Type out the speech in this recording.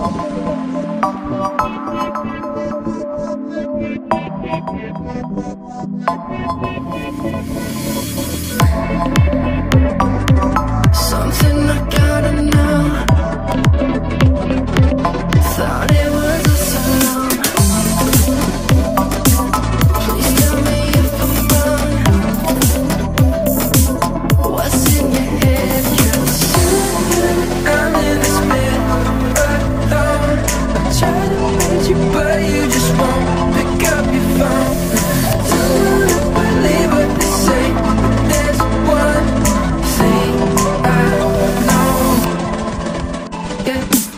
Thank you. good.